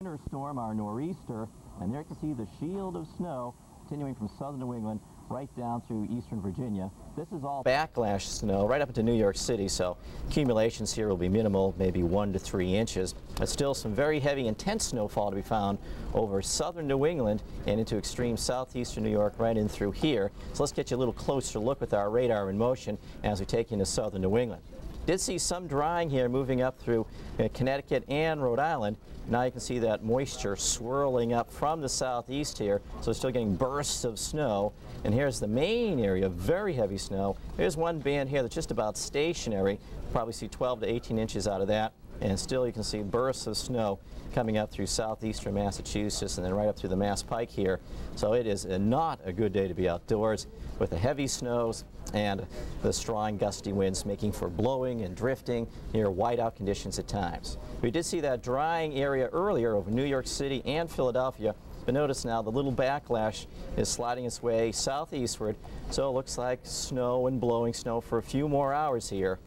winter storm, our nor'easter, and there you can see the shield of snow continuing from southern New England right down through eastern Virginia. This is all backlash snow right up into New York City, so accumulations here will be minimal, maybe one to three inches. But still some very heavy, intense snowfall to be found over southern New England and into extreme southeastern New York right in through here. So let's get you a little closer look with our radar in motion as we take you into southern New England. Did see some drying here moving up through uh, Connecticut and Rhode Island. Now you can see that moisture swirling up from the southeast here, so still getting bursts of snow. And here's the main area, very heavy snow. There's one band here that's just about stationary. Probably see 12 to 18 inches out of that. And still you can see bursts of snow coming up through southeastern Massachusetts and then right up through the Mass Pike here. So it is not a good day to be outdoors with the heavy snows and the strong gusty winds making for blowing and drifting near whiteout conditions at times. We did see that drying area earlier over New York City and Philadelphia but notice now the little backlash is sliding its way southeastward, so it looks like snow and blowing snow for a few more hours here.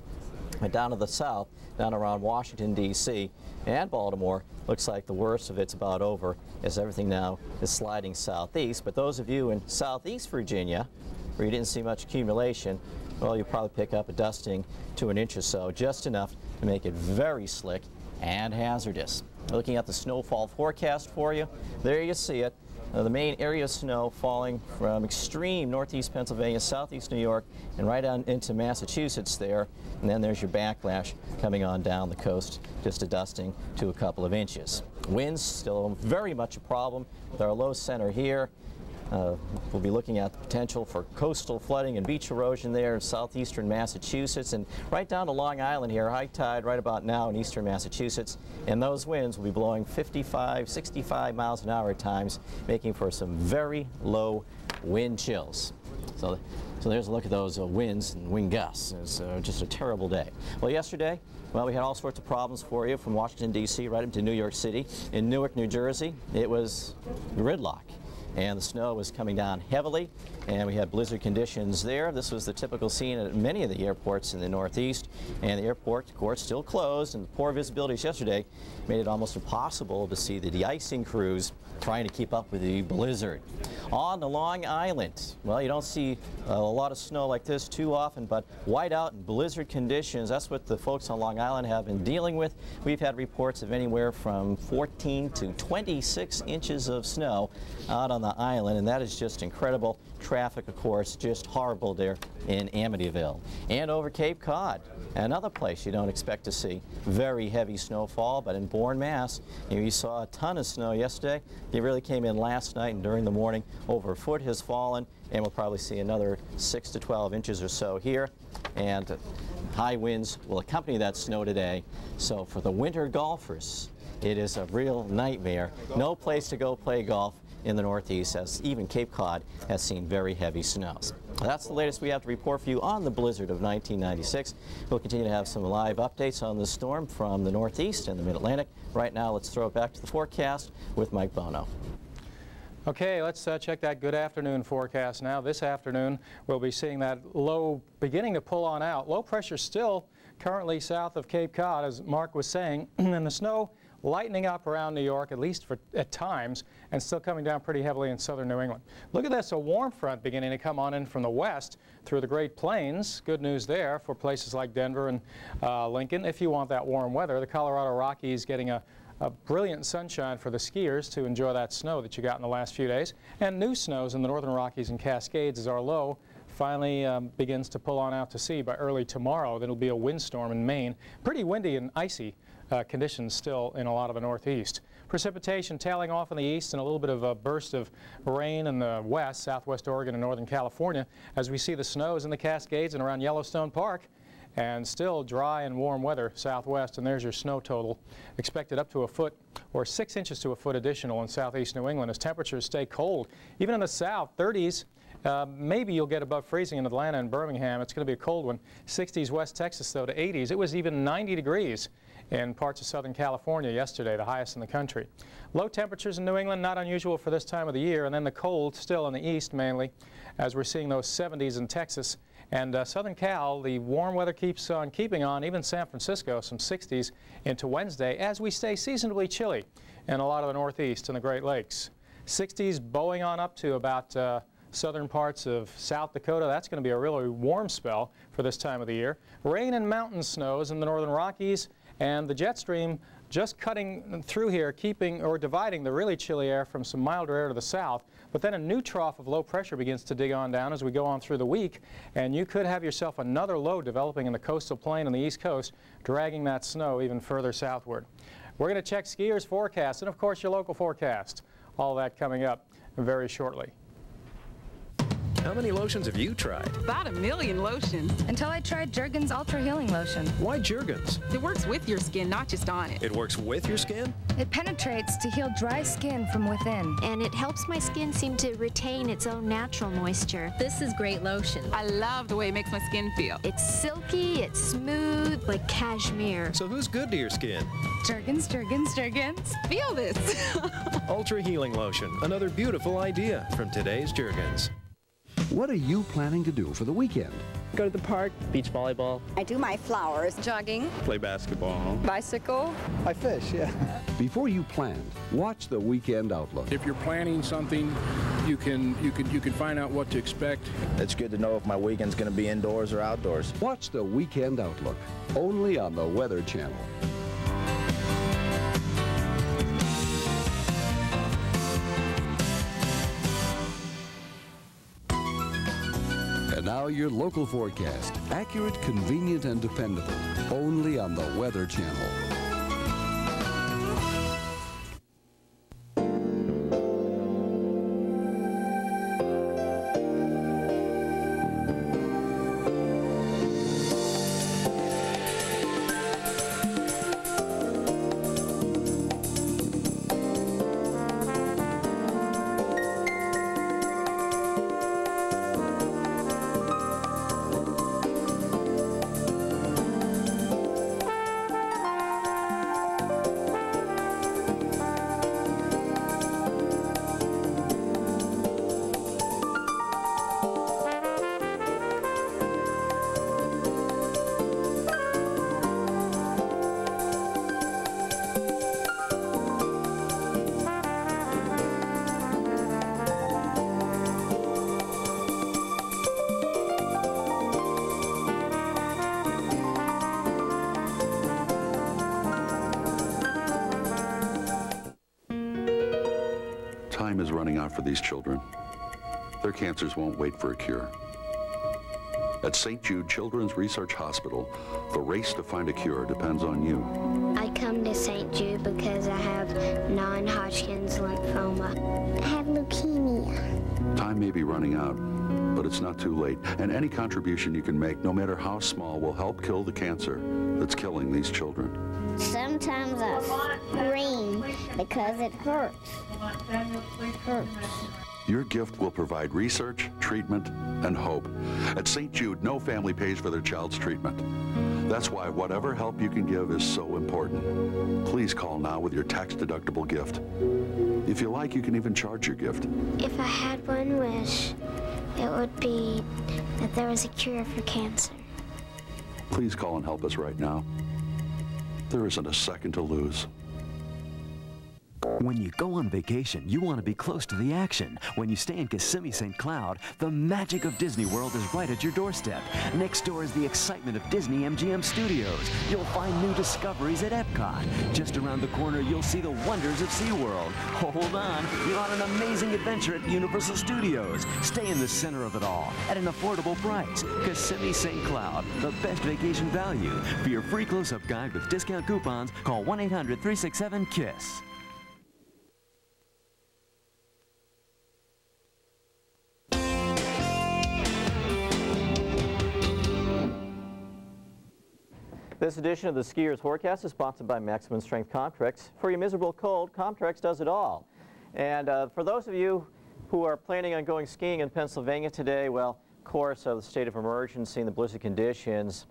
But down to the south, down around Washington, D.C. and Baltimore, looks like the worst of it's about over as everything now is sliding southeast. But those of you in southeast Virginia, where you didn't see much accumulation, well, you'll probably pick up a dusting to an inch or so, just enough to make it very slick and hazardous. Looking at the snowfall forecast for you, there you see it. Uh, the main area of snow falling from extreme northeast Pennsylvania, southeast New York, and right on into Massachusetts there. And then there's your backlash coming on down the coast, just a dusting to a couple of inches. Winds still very much a problem with our low center here. Uh, we'll be looking at the potential for coastal flooding and beach erosion there in southeastern Massachusetts and right down to Long Island here, high tide right about now in eastern Massachusetts. And those winds will be blowing 55, 65 miles an hour at times, making for some very low wind chills. So, so there's a look at those uh, winds and wind gusts. It's uh, just a terrible day. Well, yesterday, well, we had all sorts of problems for you from Washington, D.C. right up to New York City. In Newark, New Jersey, it was gridlock and the snow was coming down heavily and we had blizzard conditions there. This was the typical scene at many of the airports in the Northeast and the airport, of course, still closed and the poor visibility yesterday made it almost impossible to see the de-icing crews trying to keep up with the blizzard. On the Long Island, well, you don't see a lot of snow like this too often, but whiteout and blizzard conditions, that's what the folks on Long Island have been dealing with. We've had reports of anywhere from 14 to 26 inches of snow out on the island, and that is just incredible. Traffic, of course, just horrible there in Amityville. And over Cape Cod, another place you don't expect to see very heavy snowfall, but in Bourne, Mass, you, you saw a ton of snow yesterday. It really came in last night and during the morning. Over a foot has fallen, and we'll probably see another 6 to 12 inches or so here. And high winds will accompany that snow today. So for the winter golfers, it is a real nightmare. No place to go play golf in the Northeast, as even Cape Cod has seen very heavy snows. That's the latest we have to report for you on the blizzard of 1996. We'll continue to have some live updates on the storm from the Northeast and the Mid-Atlantic. Right now, let's throw it back to the forecast with Mike Bono. Okay, let's uh, check that good afternoon forecast now. This afternoon, we'll be seeing that low beginning to pull on out. Low pressure still currently south of Cape Cod, as Mark was saying, and the snow lightening up around New York, at least for, at times, and still coming down pretty heavily in southern New England. Look at this, a warm front beginning to come on in from the west through the Great Plains. Good news there for places like Denver and uh, Lincoln. If you want that warm weather, the Colorado Rockies getting a, a brilliant sunshine for the skiers to enjoy that snow that you got in the last few days. And new snows in the northern Rockies and Cascades as our low finally um, begins to pull on out to sea by early tomorrow. There'll be a windstorm in Maine. Pretty windy and icy uh, conditions still in a lot of the northeast. Precipitation tailing off in the east and a little bit of a burst of rain in the west, southwest Oregon and northern California as we see the snows in the Cascades and around Yellowstone Park and still dry and warm weather southwest and there's your snow total expected up to a foot or six inches to a foot additional in southeast New England as temperatures stay cold even in the south 30s uh, maybe you'll get above freezing in Atlanta and Birmingham. It's going to be a cold one. 60s West Texas, though, to 80s. It was even 90 degrees in parts of Southern California yesterday, the highest in the country. Low temperatures in New England, not unusual for this time of the year, and then the cold still in the east mainly, as we're seeing those 70s in Texas. And uh, Southern Cal, the warm weather keeps on keeping on, even San Francisco, some 60s into Wednesday, as we stay seasonably chilly in a lot of the northeast and the Great Lakes. 60s bowing on up to about uh, southern parts of South Dakota. That's going to be a really warm spell for this time of the year. Rain and mountain snows in the northern Rockies and the jet stream just cutting through here, keeping or dividing the really chilly air from some milder air to the south. But then a new trough of low pressure begins to dig on down as we go on through the week, and you could have yourself another low developing in the coastal plain on the east coast, dragging that snow even further southward. We're going to check skiers' forecast and, of course, your local forecast. All that coming up very shortly. How many lotions have you tried? About a million lotions. Until I tried Jergens Ultra Healing Lotion. Why Jergens? It works with your skin, not just on it. It works with your skin? It penetrates to heal dry skin from within. And it helps my skin seem to retain its own natural moisture. This is great lotion. I love the way it makes my skin feel. It's silky, it's smooth, like cashmere. So who's good to your skin? Jergens, Jergens, Jergens. Feel this. Ultra Healing Lotion, another beautiful idea from today's Jergens. What are you planning to do for the weekend? Go to the park. Beach volleyball. I do my flowers. Jogging. Play basketball. Bicycle. I fish, yeah. Before you plan, watch the Weekend Outlook. If you're planning something, you can you can you can find out what to expect. It's good to know if my weekend's going to be indoors or outdoors. Watch the Weekend Outlook, only on the Weather Channel. Your local forecast. Accurate, convenient, and dependable. Only on the Weather Channel. Won't wait for a cure. At St. Jude Children's Research Hospital, the race to find a cure depends on you. I come to St. Jude because I have non-Hodgkin's lymphoma. I have leukemia. Time may be running out, but it's not too late, and any contribution you can make, no matter how small, will help kill the cancer that's killing these children. Sometimes I scream because it hurts. It hurts. Your gift will provide research, treatment, and hope. At St. Jude, no family pays for their child's treatment. That's why whatever help you can give is so important. Please call now with your tax-deductible gift. If you like, you can even charge your gift. If I had one wish, it would be that there was a cure for cancer. Please call and help us right now. There isn't a second to lose. When you go on vacation, you want to be close to the action. When you stay in Kissimmee St. Cloud, the magic of Disney World is right at your doorstep. Next door is the excitement of Disney MGM Studios. You'll find new discoveries at Epcot. Just around the corner, you'll see the wonders of SeaWorld. Hold on, you're on an amazing adventure at Universal Studios. Stay in the center of it all at an affordable price. Kissimmee St. Cloud, the best vacation value. For your free close-up guide with discount coupons, call 1-800-367-KISS. This edition of the Skiers Forecast is sponsored by Maximum Strength Comtrex. For your miserable cold, Comtrex does it all. And uh, for those of you who are planning on going skiing in Pennsylvania today, well, of course, of the state of emergency and the blizzard conditions,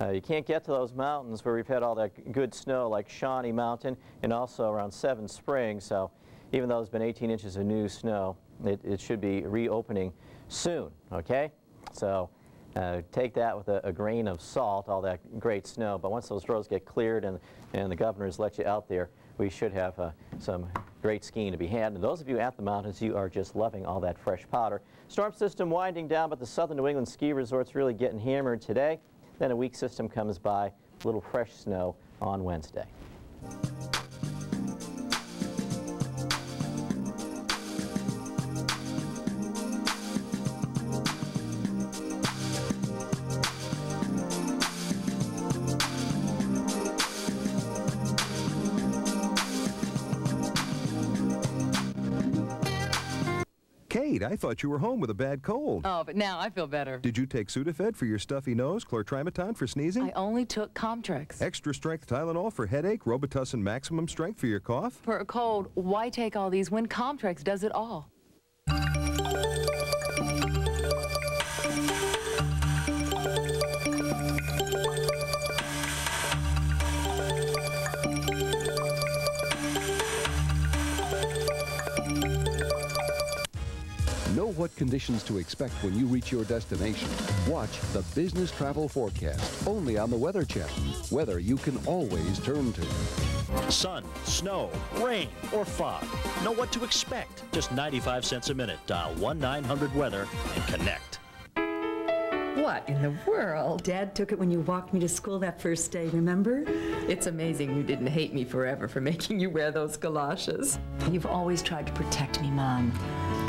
uh, you can't get to those mountains where we've had all that good snow like Shawnee Mountain and also around Seven Springs. So even though there's been 18 inches of new snow, it, it should be reopening soon, okay? So uh, take that with a, a, grain of salt, all that great snow. But once those roads get cleared and, and the governors let you out there, we should have uh, some great skiing to be had. And those of you at the mountains, you are just loving all that fresh powder. Storm system winding down, but the southern New England ski resorts really getting hammered today. Then a weak system comes by, a little fresh snow on Wednesday. I thought you were home with a bad cold. Oh, but now I feel better. Did you take Sudafed for your stuffy nose, Chlor-Trimeton for sneezing? I only took Comtrex. Extra strength Tylenol for headache, Robitussin maximum strength for your cough? For a cold, why take all these when Comtrex does it all? What conditions to expect when you reach your destination. Watch the Business Travel Forecast only on the Weather Channel. Weather you can always turn to. Sun, snow, rain, or fog. Know what to expect. Just 95 cents a minute. Dial 1-900-WEATHER and connect. What in the world? Dad took it when you walked me to school that first day, remember? It's amazing you didn't hate me forever for making you wear those galoshes. You've always tried to protect me, Mom.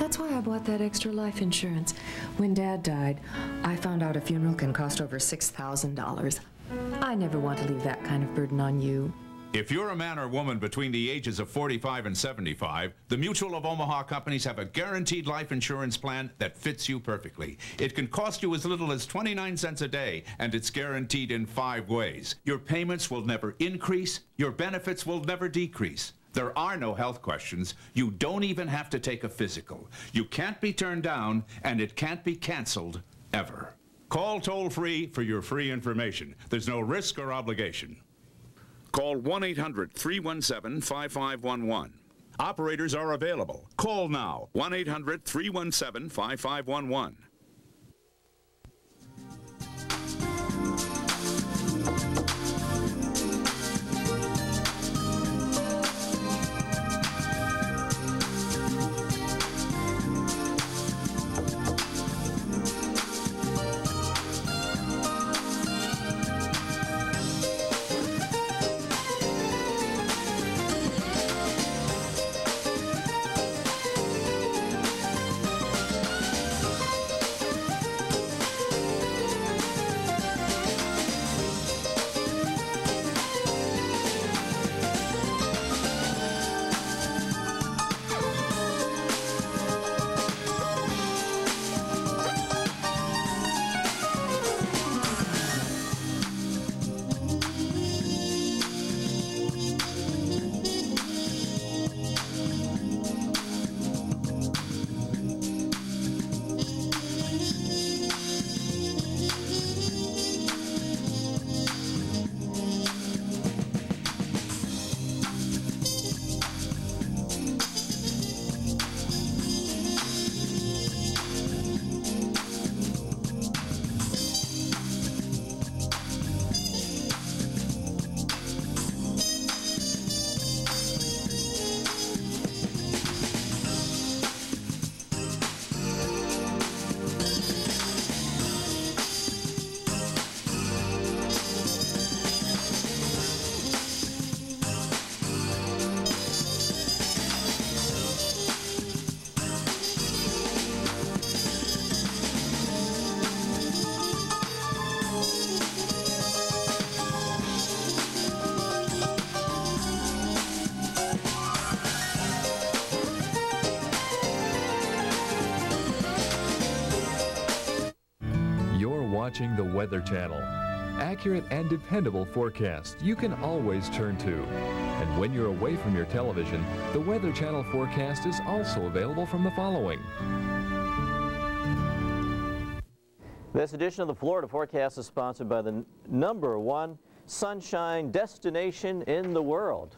That's why I bought that extra life insurance. When Dad died, I found out a funeral can cost over $6,000. I never want to leave that kind of burden on you. If you're a man or woman between the ages of 45 and 75, the Mutual of Omaha companies have a guaranteed life insurance plan that fits you perfectly. It can cost you as little as 29 cents a day, and it's guaranteed in five ways. Your payments will never increase, your benefits will never decrease. There are no health questions. You don't even have to take a physical. You can't be turned down, and it can't be canceled, ever. Call toll free for your free information. There's no risk or obligation. Call 1 800 317 5511. Operators are available. Call now 1 800 317 5511. Weather Channel. Accurate and dependable forecasts you can always turn to. And when you're away from your television, the Weather Channel forecast is also available from the following. This edition of the Florida Forecast is sponsored by the number one sunshine destination in the world.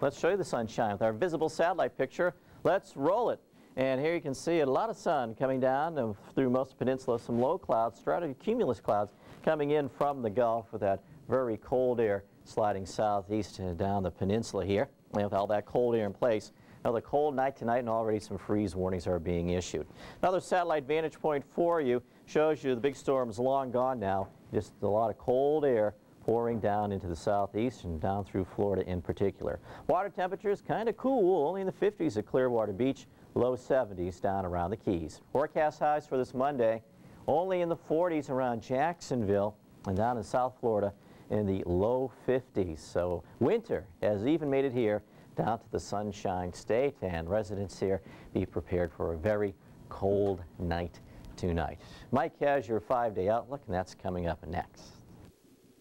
Let's show you the sunshine with our visible satellite picture. Let's roll it. And here you can see a lot of sun coming down through most of the peninsula, some low clouds, stratocumulus clouds coming in from the Gulf with that very cold air sliding southeast and down the peninsula here. And with all that cold air in place. Another cold night tonight and already some freeze warnings are being issued. Another satellite vantage point for you shows you the big storm's long gone now. Just a lot of cold air pouring down into the southeast and down through Florida in particular. Water temperatures kind of cool, only in the 50s at Clearwater Beach, low 70s down around the Keys. Forecast highs for this Monday, only in the 40s around Jacksonville and down in South Florida in the low 50s. So winter has even made it here down to the Sunshine State and residents here be prepared for a very cold night tonight. Mike has your five-day outlook and that's coming up next.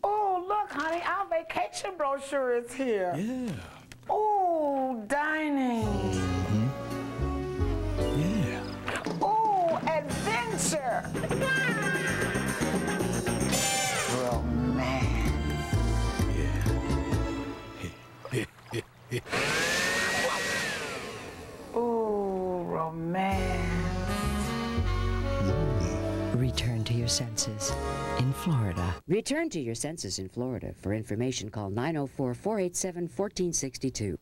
Oh, look, honey, our vacation brochure is here. Yeah. Oh, dining. Mm-hmm. Yeah. Oh, adventure. Romance. Yeah. oh, romance. Return to your senses in Florida. Return to your senses in Florida. For information, call 904 487 1462.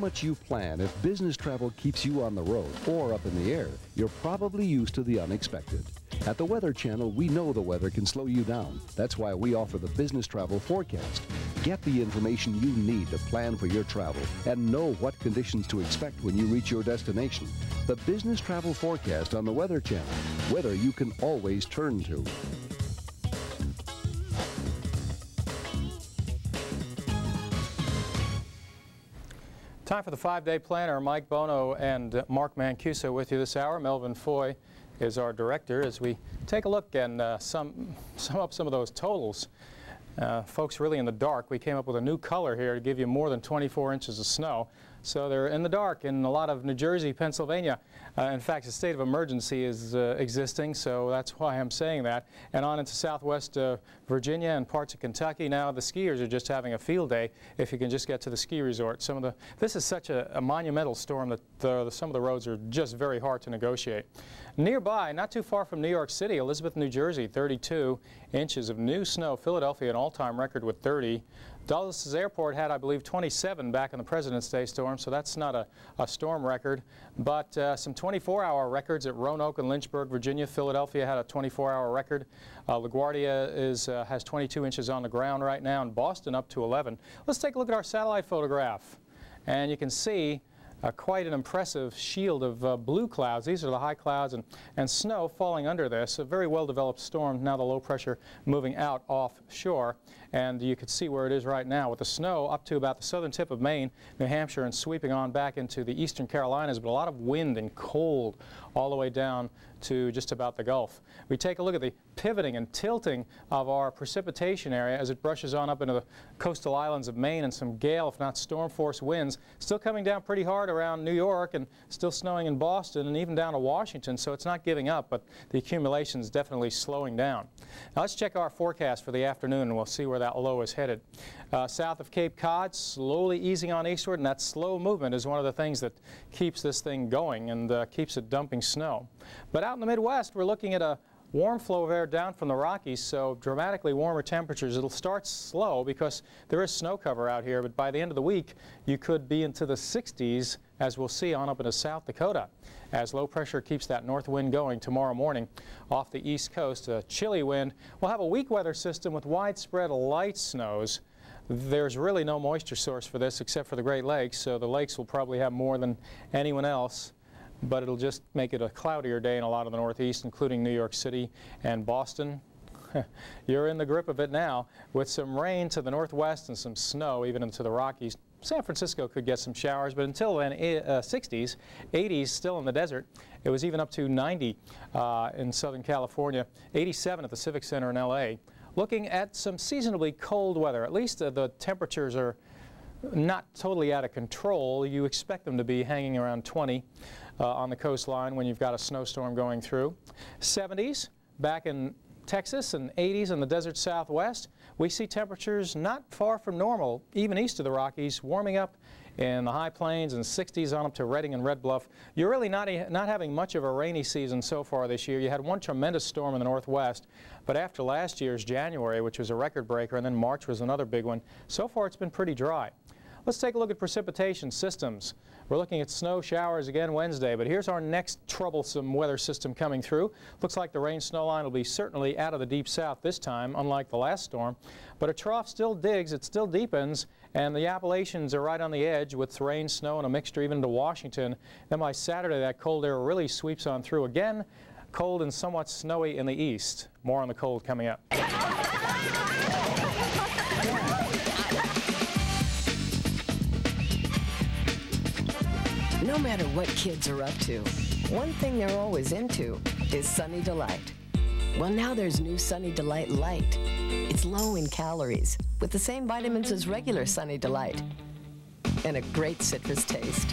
Much you plan, if business travel keeps you on the road or up in the air, you're probably used to the unexpected. At the Weather Channel, we know the weather can slow you down. That's why we offer the Business Travel Forecast. Get the information you need to plan for your travel and know what conditions to expect when you reach your destination. The Business Travel Forecast on the Weather Channel, weather you can always turn to. Time for the five-day planner. Mike Bono and Mark Mancuso with you this hour. Melvin Foy is our director as we take a look and uh, sum, sum up some of those totals. Uh, folks really in the dark. We came up with a new color here to give you more than 24 inches of snow. So they're in the dark in a lot of New Jersey, Pennsylvania. Uh, in fact, a state of emergency is uh, existing, so that's why I'm saying that. And on into southwest uh, Virginia and parts of Kentucky. Now the skiers are just having a field day if you can just get to the ski resort. Some of the this is such a, a monumental storm that the, the, some of the roads are just very hard to negotiate. Nearby, not too far from New York City, Elizabeth, New Jersey, 32 inches of new snow. Philadelphia, an all-time record with 30. Dulles Airport had, I believe, 27 back in the President's Day storm, so that's not a, a storm record. But uh, some 24-hour records at Roanoke and Lynchburg, Virginia. Philadelphia had a 24-hour record. Uh, LaGuardia is, uh, has 22 inches on the ground right now, and Boston up to 11. Let's take a look at our satellite photograph. And you can see uh, quite an impressive shield of uh, blue clouds. These are the high clouds and, and snow falling under this. A very well-developed storm. Now the low pressure moving out offshore. And you can see where it is right now with the snow up to about the southern tip of Maine, New Hampshire, and sweeping on back into the eastern Carolinas, but a lot of wind and cold all the way down to just about the Gulf. We take a look at the pivoting and tilting of our precipitation area as it brushes on up into the coastal islands of Maine and some gale, if not storm force winds, still coming down pretty hard around New York and still snowing in Boston and even down to Washington, so it's not giving up, but the accumulation is definitely slowing down. Now let's check our forecast for the afternoon and we'll see where that low is headed. Uh, south of Cape Cod, slowly easing on eastward, and that slow movement is one of the things that keeps this thing going and uh, keeps it dumping snow. But out in the Midwest, we're looking at a warm flow of air down from the Rockies, so dramatically warmer temperatures. It'll start slow because there is snow cover out here, but by the end of the week, you could be into the 60s, as we'll see on up into South Dakota. As low pressure keeps that north wind going tomorrow morning off the east coast, a chilly wind. We'll have a weak weather system with widespread light snows. There's really no moisture source for this except for the Great Lakes, so the lakes will probably have more than anyone else but it'll just make it a cloudier day in a lot of the Northeast, including New York City and Boston. You're in the grip of it now with some rain to the northwest and some snow even into the Rockies. San Francisco could get some showers, but until then, uh, 60s, 80s still in the desert. It was even up to 90 uh, in Southern California, 87 at the Civic Center in LA. Looking at some seasonably cold weather, at least uh, the temperatures are not totally out of control. You expect them to be hanging around 20 uh, on the coastline when you've got a snowstorm going through. 70s, back in Texas and 80s in the desert southwest. We see temperatures not far from normal, even east of the Rockies, warming up in the high plains and 60s on up to Redding and Red Bluff. You're really not, not having much of a rainy season so far this year. You had one tremendous storm in the northwest, but after last year's January, which was a record breaker, and then March was another big one, so far it's been pretty dry. Let's take a look at precipitation systems. We're looking at snow showers again Wednesday, but here's our next troublesome weather system coming through. Looks like the rain snow line will be certainly out of the deep south this time, unlike the last storm. But a trough still digs, it still deepens, and the Appalachians are right on the edge with rain, snow, and a mixture even into Washington. Then by Saturday, that cold air really sweeps on through again. Cold and somewhat snowy in the east. More on the cold coming up. No matter what kids are up to, one thing they're always into is Sunny Delight. Well, now there's new Sunny Delight Light. It's low in calories, with the same vitamins as regular Sunny Delight, and a great citrus taste.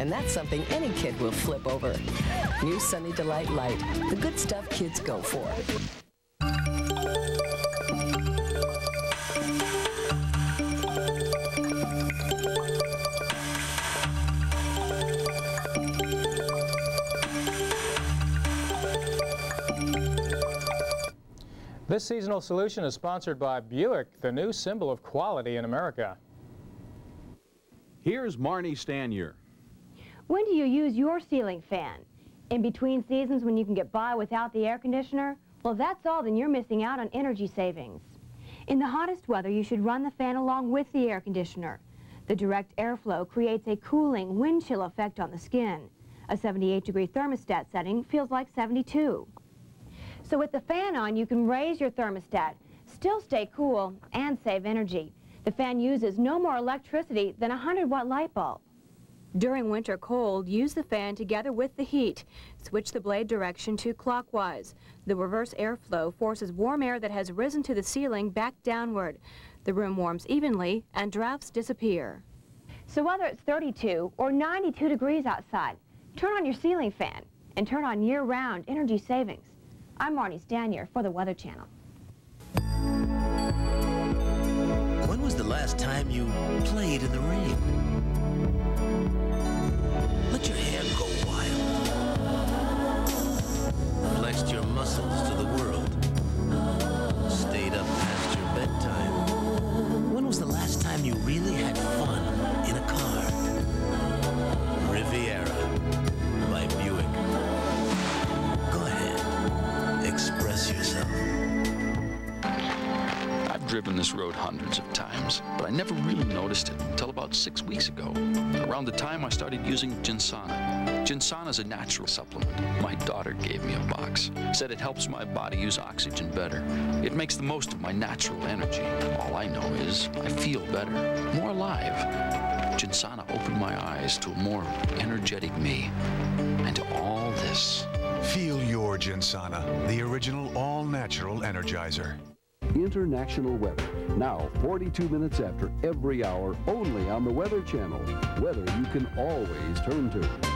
And that's something any kid will flip over. New Sunny Delight Light, the good stuff kids go for. This seasonal solution is sponsored by Buick, the new symbol of quality in America. Here's Marny Stanier. When do you use your ceiling fan? In between seasons when you can get by without the air conditioner? Well, that's all, then you're missing out on energy savings. In the hottest weather, you should run the fan along with the air conditioner. The direct airflow creates a cooling wind chill effect on the skin. A 78 degree thermostat setting feels like 72. So with the fan on, you can raise your thermostat, still stay cool, and save energy. The fan uses no more electricity than a 100-watt light bulb. During winter cold, use the fan together with the heat. Switch the blade direction to clockwise. The reverse airflow forces warm air that has risen to the ceiling back downward. The room warms evenly and drafts disappear. So whether it's 32 or 92 degrees outside, turn on your ceiling fan and turn on year-round energy savings. I'm Marny Stanier for the Weather Channel. When was the last time you played in the rain? Let your hair go wild. Flexed your muscles to the world. Driven this road hundreds of times, but I never really noticed it until about six weeks ago, around the time I started using Ginsana. Ginsana is a natural supplement. My daughter gave me a box. Said it helps my body use oxygen better. It makes the most of my natural energy. All I know is I feel better, more alive. Ginsana opened my eyes to a more energetic me and to all this. Feel your Ginsana, the original all-natural energizer. International weather. Now, 42 minutes after every hour, only on the Weather Channel. Weather you can always turn to.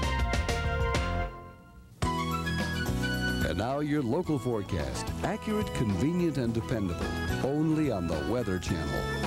And now your local forecast. Accurate, convenient, and dependable. Only on the Weather Channel.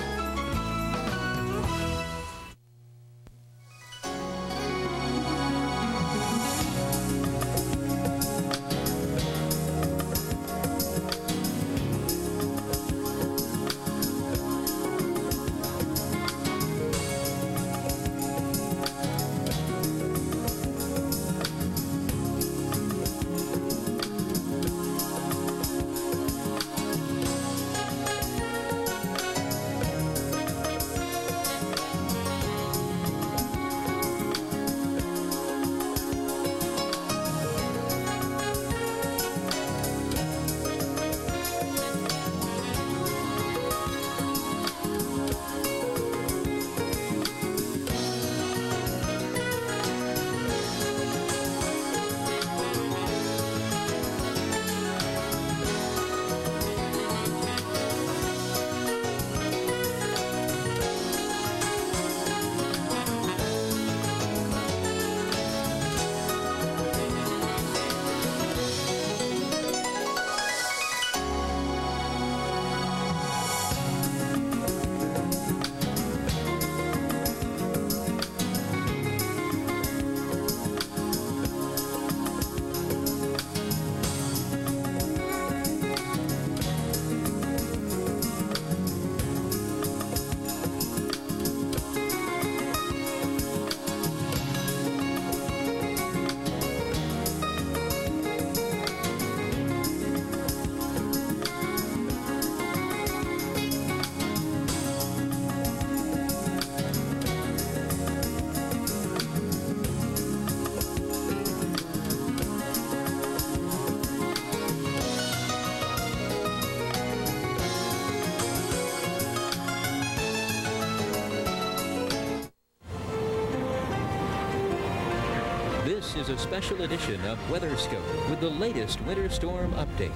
This is a special edition of WeatherScope with the latest winter storm update.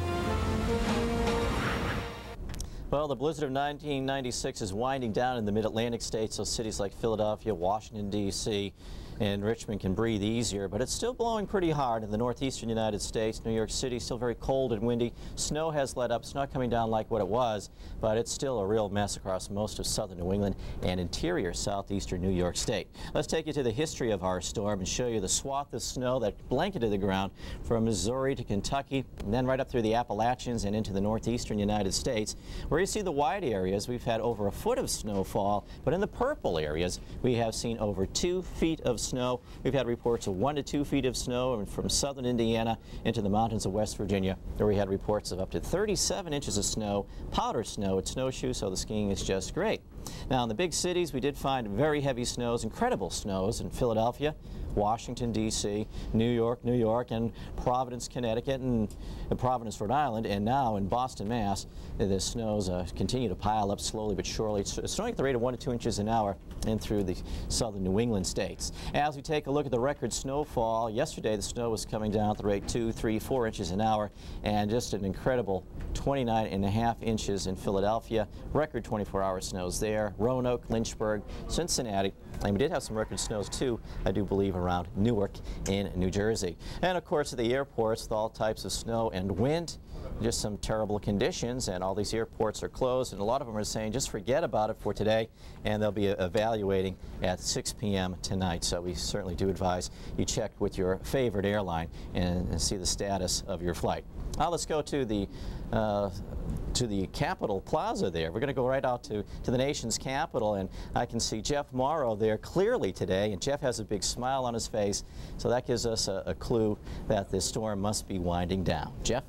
Well, the blizzard of 1996 is winding down in the mid-Atlantic states, so cities like Philadelphia, Washington, D.C., and Richmond can breathe easier, but it's still blowing pretty hard in the northeastern United States. New York City still very cold and windy. Snow has let up. It's not coming down like what it was, but it's still a real mess across most of southern New England and interior southeastern New York State. Let's take you to the history of our storm and show you the swath of snow that blanketed the ground from Missouri to Kentucky, and then right up through the Appalachians and into the northeastern United States. Where you see the wide areas, we've had over a foot of snowfall, but in the purple areas, we have seen over two feet of snow. We've had reports of one to two feet of snow from southern Indiana into the mountains of West Virginia, where we had reports of up to 37 inches of snow, powder snow at Snowshoe, so the skiing is just great. Now, in the big cities, we did find very heavy snows, incredible snows in Philadelphia, Washington, D.C., New York, New York, and Providence, Connecticut, and Providence, Rhode Island, and now in Boston, Mass. The snows uh, continue to pile up slowly but surely. It's snowing at the rate of one to two inches an hour in through the southern New England states. As we take a look at the record snowfall, yesterday the snow was coming down at the rate two, three, four inches an hour, and just an incredible 29 and a half inches in Philadelphia. Record 24-hour snows there. Roanoke, Lynchburg, Cincinnati, and we did have some record snows too, I do believe, around Newark in New Jersey. And of course at the airports with all types of snow and wind, just some terrible conditions and all these airports are closed and a lot of them are saying just forget about it for today and they'll be evaluating at 6 p.m. tonight. So we certainly do advise you check with your favorite airline and, and see the status of your flight. Now let's go to the uh, to the Capitol Plaza there. We're going to go right out to, to the nation's capital, and I can see Jeff Morrow there clearly today, and Jeff has a big smile on his face, so that gives us a, a clue that the storm must be winding down. Jeff?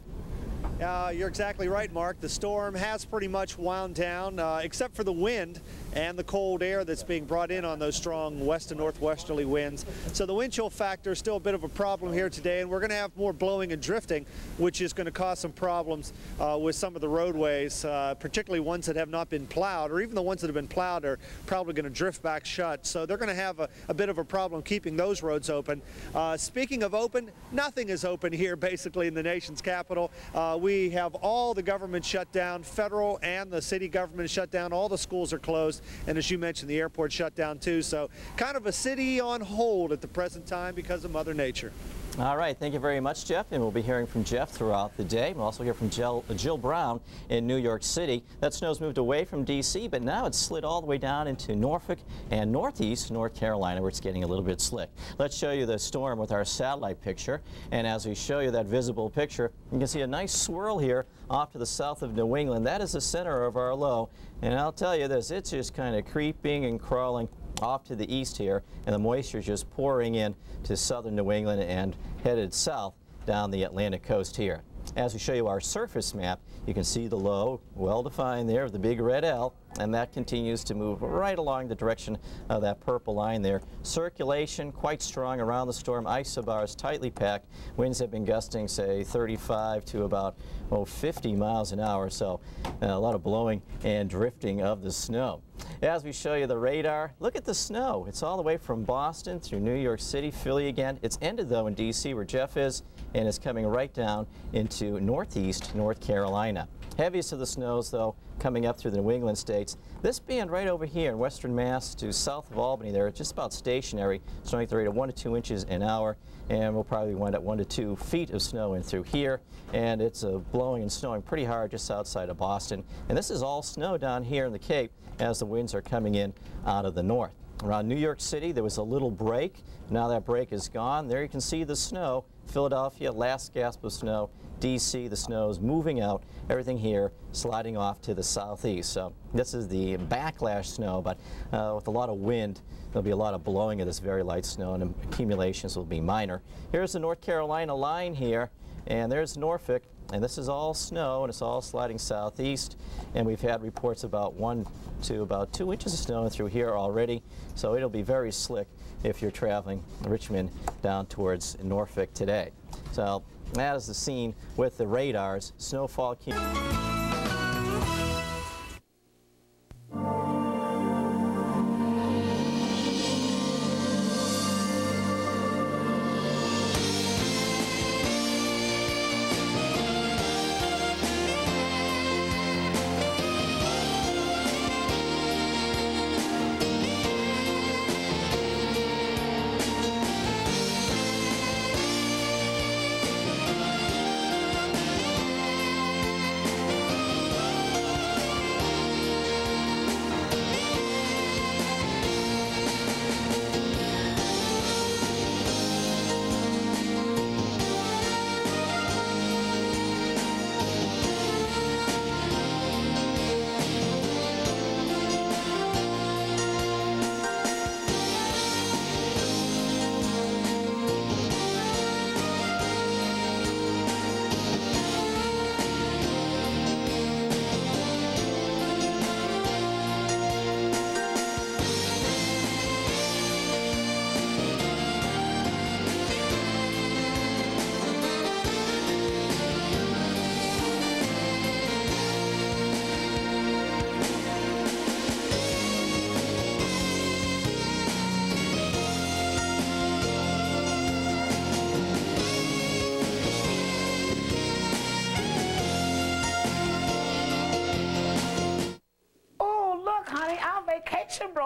Uh, you're exactly right, Mark. The storm has pretty much wound down, uh, except for the wind and the cold air that's being brought in on those strong west and northwesterly winds. So the wind chill factor is still a bit of a problem here today, and we're going to have more blowing and drifting, which is going to cause some problems uh, with some of the roadways, uh, particularly ones that have not been plowed, or even the ones that have been plowed are probably going to drift back shut. So they're going to have a, a, bit of a problem keeping those roads open. Uh, speaking of open, nothing is open here basically in the nation's capital. Uh, we have all the government shut down, federal and the city government shut down. All the schools are closed. And as you mentioned, the airport shut down too. So kind of a city on hold at the present time because of Mother Nature. All right, thank you very much, Jeff. And we'll be hearing from Jeff throughout the day. We'll also hear from Jill, Jill, Brown in New York City. That snow's moved away from D.C., but now it's slid all the way down into Norfolk and northeast North Carolina, where it's getting a little bit slick. Let's show you the storm with our satellite picture. And as we show you that visible picture, you can see a nice swirl here off to the south of New England. That is the center of our low. And I'll tell you this, it's just kind of creeping and crawling off to the east here, and the moisture is just pouring in to southern New England and headed south down the Atlantic coast here. As we show you our surface map, you can see the low, well defined there, of the big red L, and that continues to move right along the direction of that purple line there. Circulation quite strong around the storm, isobars tightly packed. Winds have been gusting, say, 35 to about oh, 50 miles an hour, so uh, a lot of blowing and drifting of the snow. As we show you the radar, look at the snow. It's all the way from Boston through New York City, Philly again. It's ended, though, in D.C., where Jeff is, and is coming right down into northeast North Carolina. Heaviest of the snows, though, coming up through the New England states. This band right over here in western Mass to south of Albany there, just about stationary, snowing at the rate of one to two inches an hour, and we'll probably wind up one to two feet of snow in through here, and it's uh, blowing and snowing pretty hard just outside of Boston. And this is all snow down here in the Cape as the winds are coming in out of the north. Around New York City, there was a little break. Now that break is gone. There you can see the snow. Philadelphia, last gasp of snow. D.C., the snow is moving out. Everything here sliding off to the southeast. So this is the backlash snow, but uh, with a lot of wind, there'll be a lot of blowing of this very light snow, and accumulations will be minor. Here's the North Carolina line here, and there's Norfolk. And this is all snow, and it's all sliding southeast. And we've had reports about one to about two inches of snow through here already. So it'll be very slick if you're traveling Richmond down towards Norfolk today. So that is the scene with the radars. Snowfall.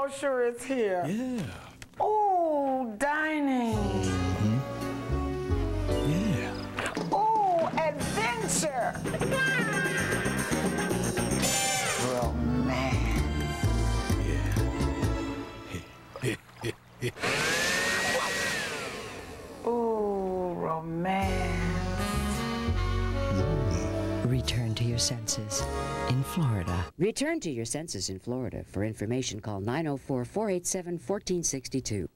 Brochures here. Yeah. Return to your senses in Florida. For information, call 904 487 1462.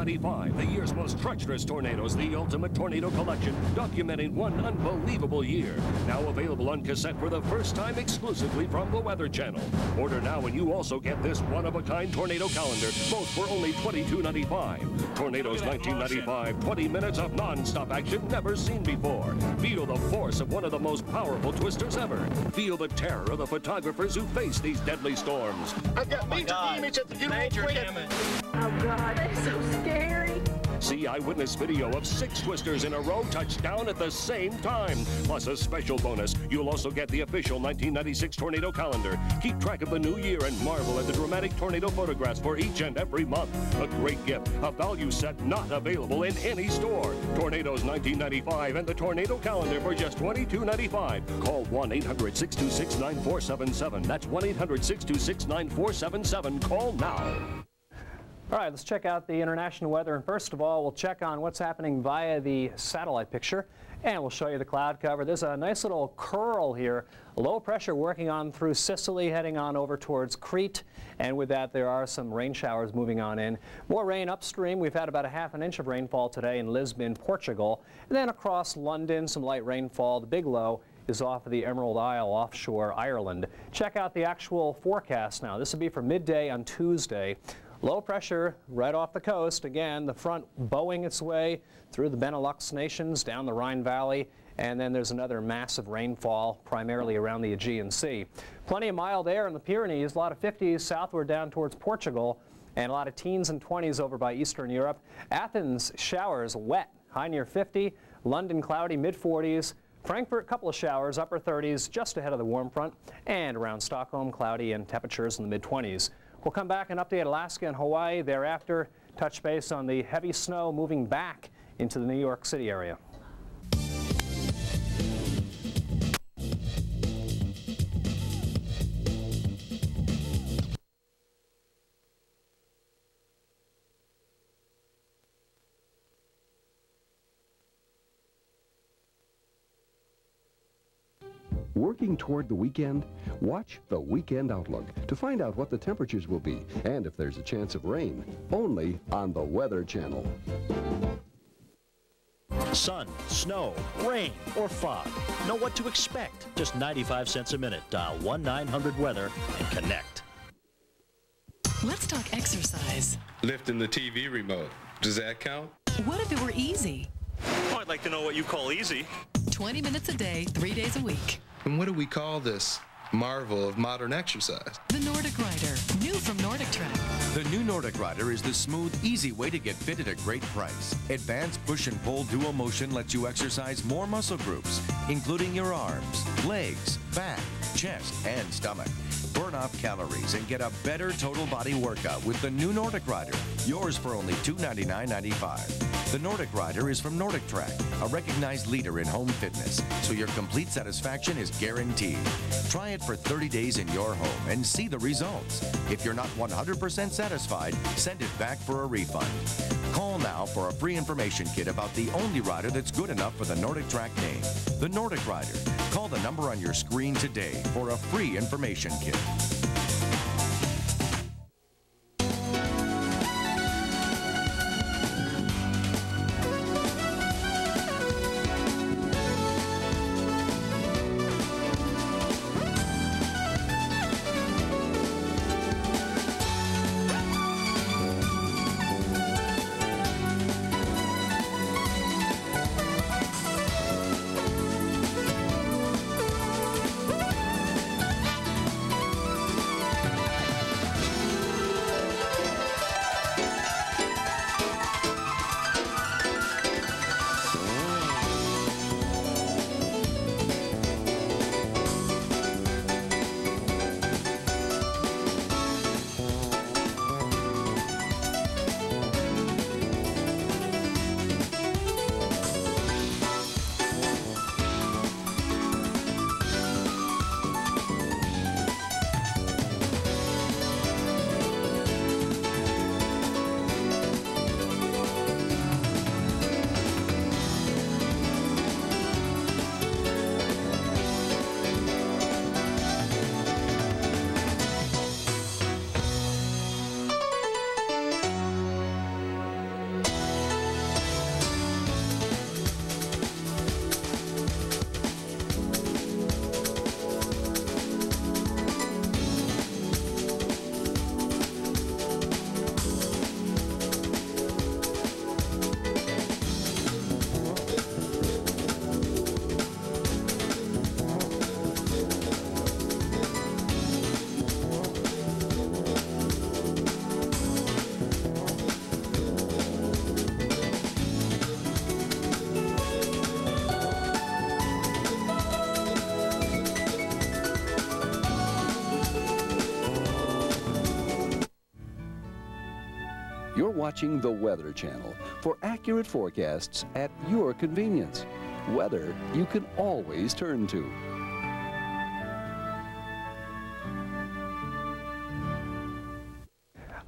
1995, the year's most treacherous tornadoes, the ultimate tornado collection, documenting one unbelievable year. Now available on cassette for the first time exclusively from the Weather Channel. Order now and you also get this one-of-a-kind tornado calendar, both for only $22.95. Tornadoes 1995, 20 minutes of non-stop action never seen before. Feel the force of one of the most powerful twisters ever. Feel the terror of the photographers who face these deadly storms. Oh I've got major damage at the Major damage. Oh, God, that's so scary. See eyewitness video of six twisters in a row touchdown at the same time. Plus a special bonus. You'll also get the official 1996 tornado calendar. Keep track of the new year and marvel at the dramatic tornado photographs for each and every month. A great gift, a value set not available in any store. Tornadoes 1995 and the tornado calendar for just $22.95. Call 1-800-626-9477. That's 1-800-626-9477. Call now. All right, let's check out the international weather. And first of all, we'll check on what's happening via the satellite picture. And we'll show you the cloud cover. There's a nice little curl here. Low pressure working on through Sicily, heading on over towards Crete. And with that, there are some rain showers moving on in. More rain upstream. We've had about a half an inch of rainfall today in Lisbon, Portugal. And then across London, some light rainfall. The big low is off of the Emerald Isle offshore Ireland. Check out the actual forecast now. This will be for midday on Tuesday. Low pressure right off the coast. Again, the front bowing its way through the Benelux nations, down the Rhine Valley, and then there's another massive rainfall primarily around the Aegean Sea. Plenty of mild air in the Pyrenees, a lot of 50s southward down towards Portugal, and a lot of teens and 20s over by Eastern Europe. Athens, showers, wet, high near 50. London, cloudy, mid 40s. Frankfurt, couple of showers, upper 30s, just ahead of the warm front. And around Stockholm, cloudy and temperatures in the mid 20s. We'll come back and update Alaska and Hawaii thereafter, touch base on the heavy snow moving back into the New York City area. Working toward the weekend? Watch the Weekend Outlook to find out what the temperatures will be and if there's a chance of rain. Only on the Weather Channel. Sun, snow, rain, or fog. Know what to expect. Just 95 cents a minute. Dial 1-900-WEATHER and connect. Let's talk exercise. Lifting the TV remote. Does that count? What if it were easy? Oh, I'd like to know what you call easy. 20 minutes a day, three days a week. And what do we call this marvel of modern exercise? The Nordic Rider, new from Nordic Track. The new Nordic Rider is the smooth, easy way to get fit at a great price. Advanced push and pull dual motion lets you exercise more muscle groups, including your arms, legs, back, chest, and stomach. Burn off calories and get a better total body workout with the new Nordic Rider. Yours for only $299.95. The Nordic Rider is from Nordic Track, a recognized leader in home fitness, so your complete satisfaction is guaranteed. Try it for 30 days in your home and see the results. If you're not 100% satisfied, send it back for a refund. Call now for a free information kit about the only rider that's good enough for the Nordic Track name. The Nordic Rider. Call the number on your screen today for a free information kit. Watching the Weather Channel for accurate forecasts at your convenience. Weather you can always turn to.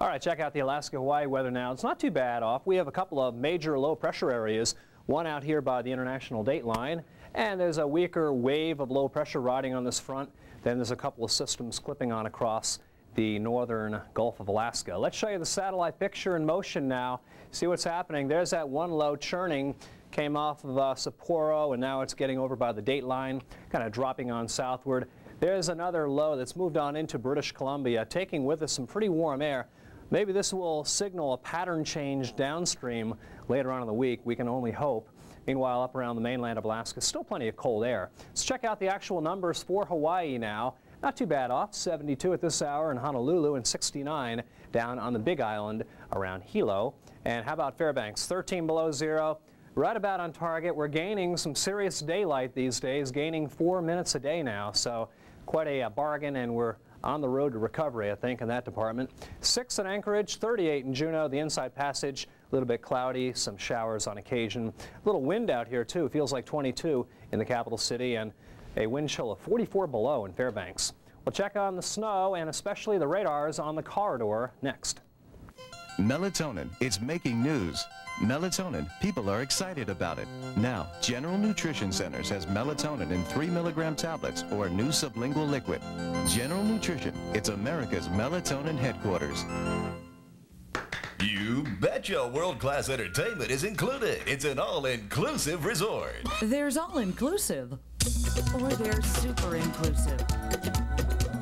All right, check out the Alaska-Hawaii weather now. It's not too bad off. We have a couple of major low pressure areas, one out here by the international date line, and there's a weaker wave of low pressure riding on this front. Then there's a couple of systems clipping on across the northern Gulf of Alaska. Let's show you the satellite picture in motion now. See what's happening. There's that one low churning came off of uh, Sapporo and now it's getting over by the date line, kind of dropping on southward. There's another low that's moved on into British Columbia, taking with us some pretty warm air. Maybe this will signal a pattern change downstream later on in the week. We can only hope. Meanwhile, up around the mainland of Alaska, still plenty of cold air. Let's check out the actual numbers for Hawaii now. Not too bad off, 72 at this hour in Honolulu and 69 down on the Big Island around Hilo. And how about Fairbanks? 13 below zero, right about on target. We're gaining some serious daylight these days, gaining four minutes a day now. So quite a, a bargain, and we're on the road to recovery, I think, in that department. 6 in Anchorage, 38 in Juneau, the inside passage, a little bit cloudy, some showers on occasion. A little wind out here, too. Feels like 22 in the capital city, and a wind chill of 44 below in Fairbanks. We'll check on the snow and especially the radars on the corridor next. Melatonin, it's making news. Melatonin, people are excited about it. Now, General Nutrition Centers has melatonin in 3 milligram tablets or a new sublingual liquid. General Nutrition, it's America's melatonin headquarters. You betcha world-class entertainment is included. It's an all-inclusive resort. There's all-inclusive, or they're super-inclusive.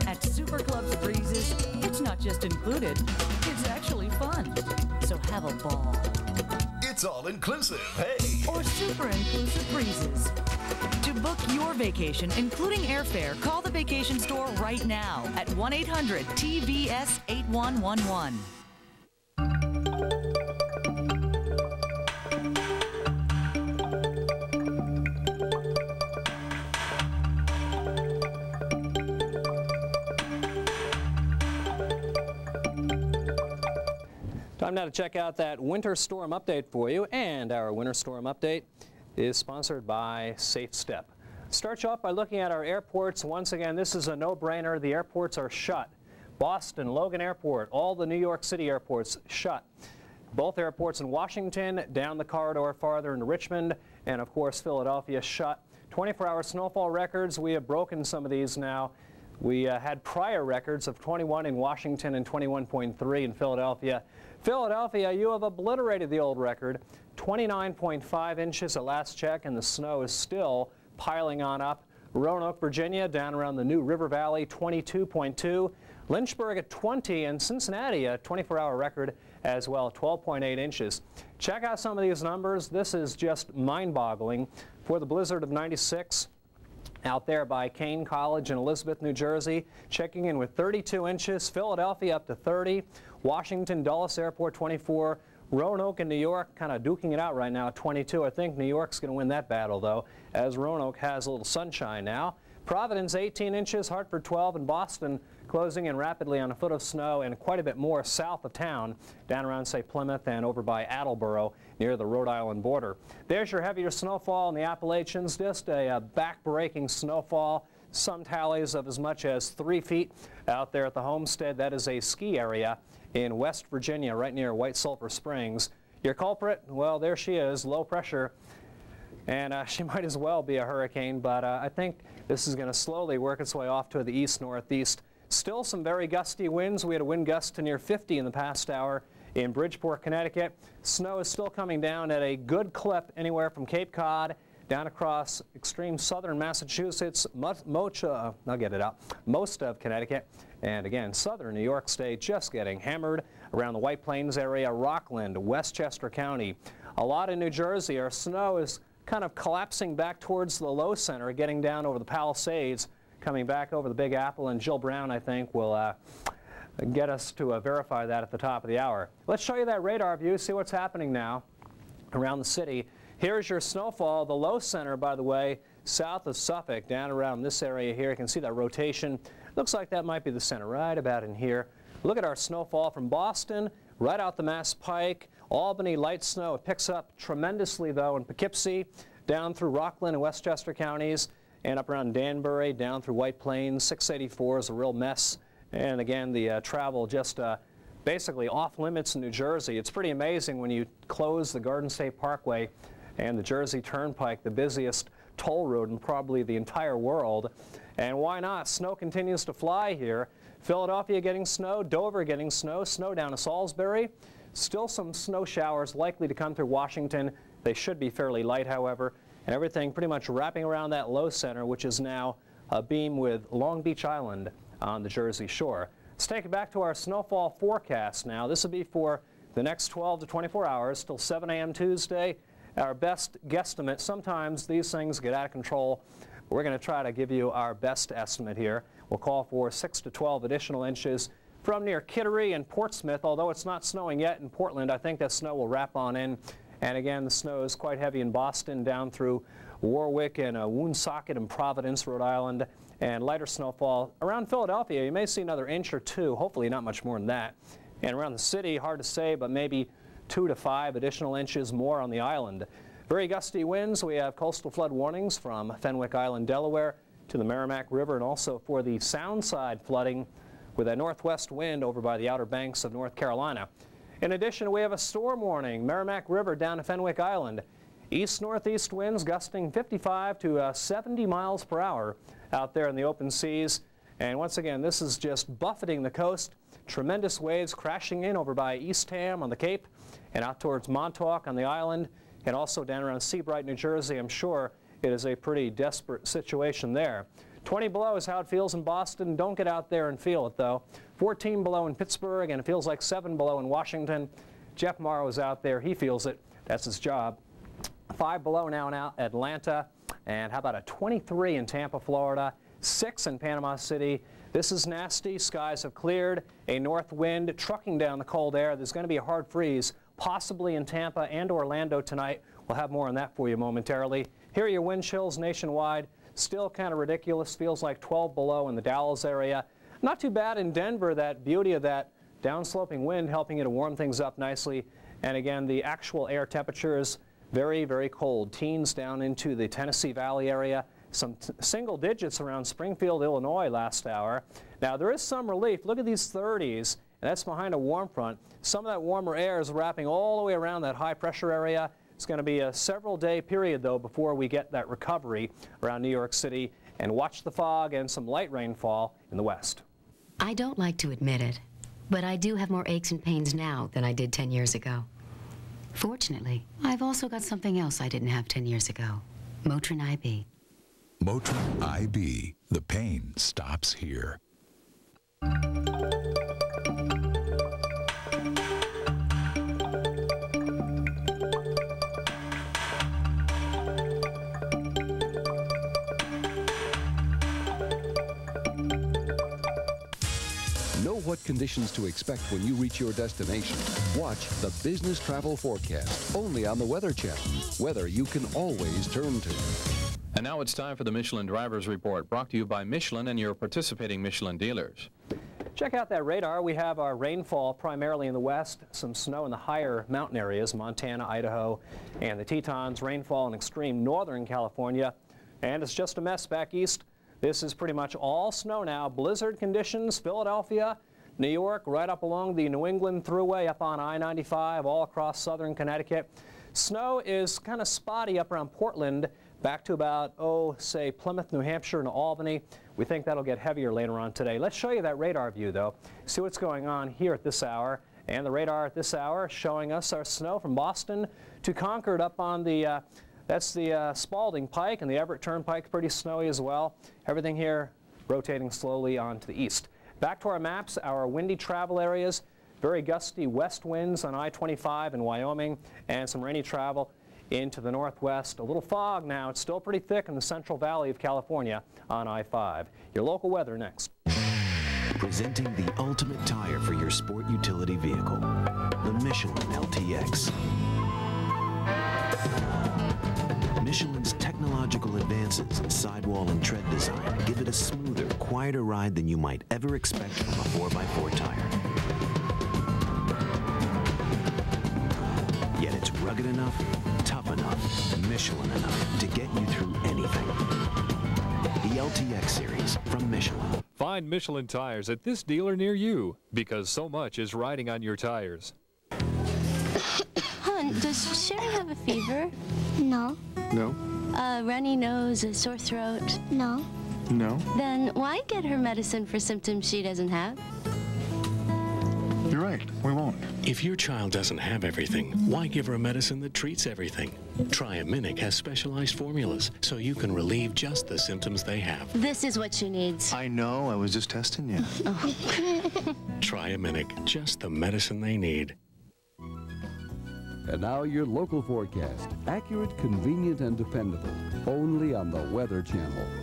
At Super Clubs Breezes, it's not just included, it's actually fun. So have a ball. It's all-inclusive, hey! Or super-inclusive breezes. To book your vacation, including airfare, call the vacation store right now at 1-800-TVS-8111. Time now to check out that winter storm update for you. And our winter storm update is sponsored by Safe Step. Start you off by looking at our airports. Once again, this is a no-brainer. The airports are shut. Boston, Logan Airport, all the New York City airports shut. Both airports in Washington, down the corridor farther into Richmond, and of course Philadelphia shut. 24-hour snowfall records, we have broken some of these now. We uh, had prior records of 21 in Washington and 21.3 in Philadelphia. Philadelphia, you have obliterated the old record. 29.5 inches at last check, and the snow is still piling on up. Roanoke, Virginia, down around the New River Valley, 22.2. Lynchburg at 20, and Cincinnati, a 24-hour record as well, 12.8 inches. Check out some of these numbers. This is just mind-boggling. For the blizzard of 96, out there by Kean College in Elizabeth, New Jersey, checking in with 32 inches. Philadelphia up to 30. Washington Dulles Airport 24. Roanoke and New York kind of duking it out right now at 22. I think New York's going to win that battle, though, as Roanoke has a little sunshine now. Providence 18 inches, Hartford 12, and Boston closing in rapidly on a foot of snow and quite a bit more south of town, down around, say, Plymouth and over by Attleboro near the Rhode Island border. There's your heavier snowfall in the Appalachians, just a, a back-breaking snowfall. Some tallies of as much as three feet out there at the homestead. That is a ski area in West Virginia, right near White Sulphur Springs. Your culprit, well, there she is, low pressure. And uh, she might as well be a hurricane, but uh, I think this is going to slowly work its way off to the east-northeast. Still some very gusty winds. We had a wind gust to near 50 in the past hour in Bridgeport, Connecticut. Snow is still coming down at a good clip anywhere from Cape Cod down across extreme southern Massachusetts, much, uh, I'll get it out, most of Connecticut, and again, southern New York State just getting hammered around the White Plains area, Rockland, Westchester County. A lot in New Jersey, our snow is kind of collapsing back towards the low center, getting down over the Palisades, coming back over the Big Apple, and Jill Brown, I think, will uh, get us to uh, verify that at the top of the hour. Let's show you that radar view, see what's happening now around the city. Here's your snowfall. The low center, by the way, south of Suffolk, down around this area here. You can see that rotation. Looks like that might be the center, right about in here. Look at our snowfall from Boston right out the Mass Pike. Albany, light snow. It picks up tremendously, though, in Poughkeepsie, down through Rockland and Westchester counties, and up around Danbury, down through White Plains. 684 is a real mess. And again, the uh, travel just uh, basically off limits in New Jersey. It's pretty amazing when you close the Garden State Parkway and the Jersey Turnpike, the busiest toll road in probably the entire world. And why not? Snow continues to fly here. Philadelphia getting snow, Dover getting snow, snow down to Salisbury. Still some snow showers likely to come through Washington. They should be fairly light, however. And everything pretty much wrapping around that low center, which is now a beam with Long Beach Island on the Jersey shore. Let's take it back to our snowfall forecast now. This will be for the next 12 to 24 hours till 7 a.m. Tuesday. Our best guesstimate, sometimes these things get out of control. We're going to try to give you our best estimate here. We'll call for 6 to 12 additional inches from near Kittery and Portsmouth, although it's not snowing yet in Portland. I think that snow will wrap on in. And again, the snow is quite heavy in Boston, down through Warwick and uh, Woonsocket and Providence, Rhode Island, and lighter snowfall around Philadelphia. You may see another inch or two, hopefully not much more than that. And around the city, hard to say, but maybe two to five additional inches more on the island. Very gusty winds. We have coastal flood warnings from Fenwick Island, Delaware to the Merrimack River and also for the sound side flooding with a northwest wind over by the Outer Banks of North Carolina. In addition, we have a storm warning, Merrimack River down to Fenwick Island. East-northeast winds gusting 55 to uh, 70 miles per hour out there in the open seas. And once again, this is just buffeting the coast. Tremendous waves crashing in over by Eastham on the Cape and out towards Montauk on the island and also down around Seabright, New Jersey. I'm sure it is a pretty desperate situation there. 20 below is how it feels in Boston. Don't get out there and feel it, though. 14 below in Pittsburgh, and it feels like 7 below in Washington. Jeff Morrow is out there. He feels it. That's his job. 5 below now in Atlanta. And how about a 23 in Tampa, Florida? 6 in Panama City. This is nasty. Skies have cleared. A north wind trucking down the cold air. There's going to be a hard freeze, possibly in Tampa and Orlando tonight. We'll have more on that for you momentarily. Here are your wind chills nationwide. Still kind of ridiculous. Feels like 12 below in the Dallas area. Not too bad in Denver. That beauty of that downsloping wind helping you to warm things up nicely. And again, the actual air temperature is very, very cold. Teens down into the Tennessee Valley area. Some single digits around Springfield, Illinois last hour. Now, there is some relief. Look at these 30s, and that's behind a warm front. Some of that warmer air is wrapping all the way around that high pressure area. It's going to be a several day period, though, before we get that recovery around New York City and watch the fog and some light rainfall in the west. I don't like to admit it, but I do have more aches and pains now than I did 10 years ago. Fortunately, I've also got something else I didn't have 10 years ago. Motrin IB. Motrin IB. The pain stops here. What conditions to expect when you reach your destination. Watch the Business Travel Forecast only on the Weather Channel. Weather you can always turn to. And now it's time for the Michelin Drivers Report, brought to you by Michelin and your participating Michelin dealers. Check out that radar. We have our rainfall primarily in the west, some snow in the higher mountain areas, Montana, Idaho, and the Tetons, rainfall in extreme northern California, and it's just a mess back east. This is pretty much all snow now. Blizzard conditions, Philadelphia, New York, right up along the New England Thruway, up on I-95, all across southern Connecticut. Snow is kind of spotty up around Portland, back to about, oh, say Plymouth, New Hampshire, and Albany. We think that'll get heavier later on today. Let's show you that radar view, though. See what's going on here at this hour. And the radar at this hour showing us our snow from Boston to Concord up on the, uh, that's the uh, Spaulding Pike, and the Everett Turnpike, pretty snowy as well. Everything here rotating slowly on to the east. Back to our maps, our windy travel areas, very gusty west winds on I-25 in Wyoming, and some rainy travel into the northwest. A little fog now. It's still pretty thick in the Central Valley of California on I-5. Your local weather next. Presenting the ultimate tire for your sport utility vehicle, the Michelin LTX. Michelin's technological advances in sidewall and tread design give it a smoother, quieter ride than you might ever expect from a 4x4 tire. Yet it's rugged enough, tough enough, Michelin enough to get you through anything. The LTX series from Michelin. Find Michelin tires at this dealer near you because so much is riding on your tires. Hun, does Sherry have a fever? No. No? A runny nose, a sore throat? No. No? Then why get her medicine for symptoms she doesn't have? You're right. We won't. If your child doesn't have everything, why give her a medicine that treats everything? Triaminic has specialized formulas, so you can relieve just the symptoms they have. This is what she needs. I know. I was just testing you. oh. Triaminic, just the medicine they need. And now your local forecast. Accurate, convenient, and dependable. Only on the Weather Channel.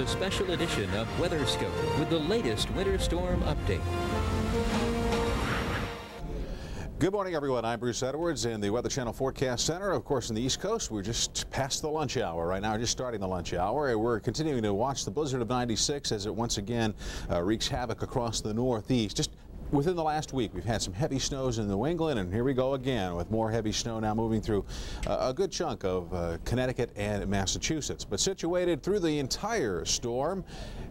A special edition of WeatherScope with the latest winter storm update. Good morning, everyone. I'm Bruce Edwards in the Weather Channel Forecast Center. Of course, in the East Coast, we're just past the lunch hour right now, just starting the lunch hour. We're continuing to watch the blizzard of 96 as it once again uh, wreaks havoc across the Northeast. Just Within the last week, we've had some heavy snows in New England, and here we go again with more heavy snow now moving through uh, a good chunk of uh, Connecticut and Massachusetts. But situated through the entire storm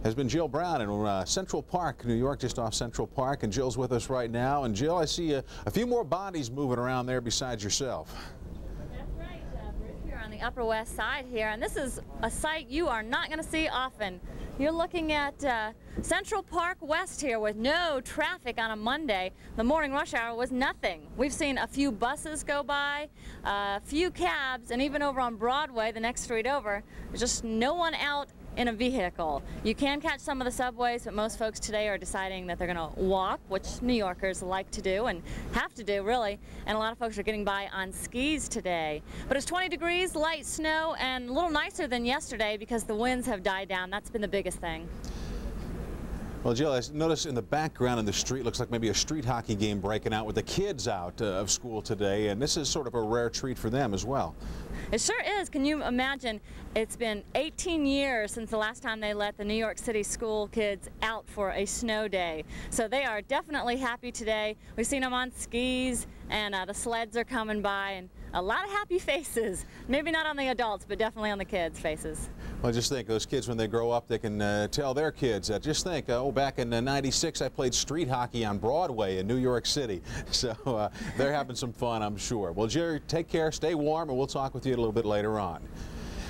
has been Jill Brown in uh, Central Park, New York, just off Central Park. And Jill's with us right now. And Jill, I see a, a few more bodies moving around there besides yourself. The Upper West Side here, and this is a sight you are not going to see often. You're looking at uh, Central Park West here with no traffic on a Monday. The morning rush hour was nothing. We've seen a few buses go by, a few cabs, and even over on Broadway, the next street over, there's just no one out in a vehicle. You can catch some of the subways, but most folks today are deciding that they're going to walk, which New Yorkers like to do and have to do, really. And a lot of folks are getting by on skis today. But it's 20 degrees, light snow, and a little nicer than yesterday because the winds have died down. That's been the biggest thing. Well, Jill, I notice in the background in the street looks like maybe a street hockey game breaking out with the kids out uh, of school today, and this is sort of a rare treat for them as well. It sure is. Can you imagine? It's been 18 years since the last time they let the New York City school kids out for a snow day. So they are definitely happy today. We've seen them on skis, and uh, the sleds are coming by, and a lot of happy faces. Maybe not on the adults, but definitely on the kids' faces. Well, just think, those kids, when they grow up, they can uh, tell their kids that. Just think, uh, oh, back in uh, 96, I played street hockey on Broadway in New York City. So uh, they're having some fun, I'm sure. Well, Jerry, take care, stay warm, and we'll talk with you a little bit later on.